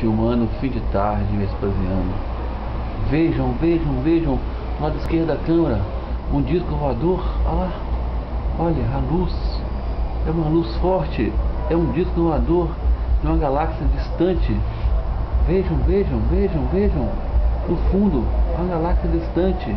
filmando fim de tarde Vespasiano. Vejam, vejam, vejam, no lado esquerdo da câmera, um disco voador. Olha lá, olha a luz, é uma luz forte, é um disco voador de uma galáxia distante. Vejam, vejam, vejam, vejam, no fundo, uma galáxia distante.